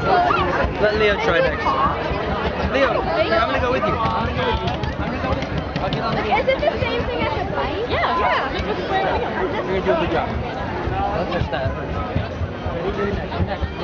Let Leo try next. Leo, I'm gonna go with you. I'm gonna go with you. I'm gonna go with you. I'll get on the Is it the same thing as a bite? Yeah. Yeah. You're gonna do a good job. Let's touch that first. Ready? next.